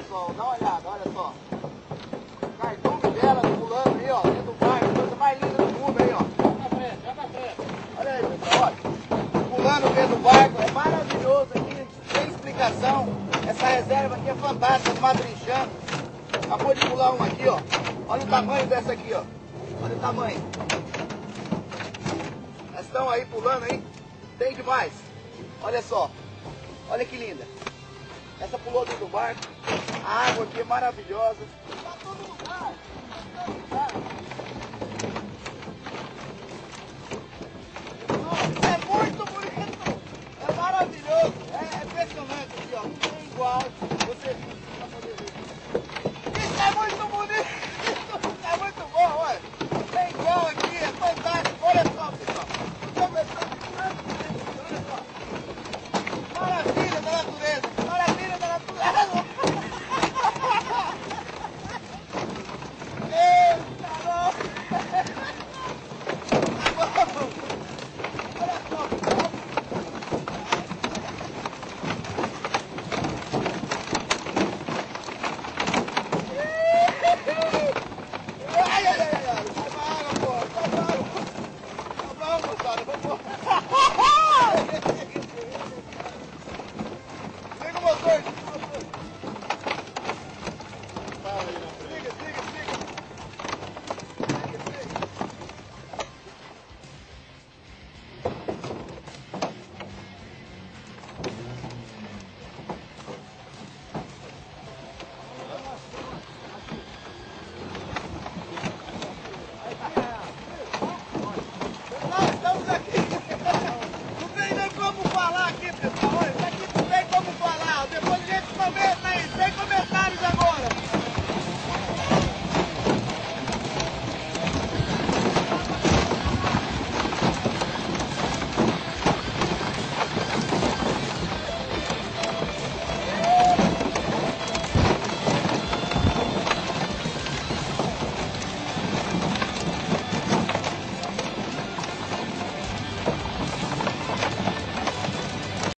pessoal, dá uma olhada, olha só. Cardume dela pulando aí, ó, dentro do barco, coisa mais linda do mundo aí, ó. Olha aí, pessoal, olha. Pulando dentro do barco, é maravilhoso aqui, sem explicação. Essa reserva aqui é fantástica, do Madrinchano. Acabou de pular uma aqui, ó. Olha o tamanho dessa aqui, ó. Olha o tamanho. Elas estão aí pulando aí. Tem demais. Olha só. Olha que linda. Essa pulou dentro do barco. A água aqui é maravilhosa. Tá todo lugar. Tá todo lugar. Oh.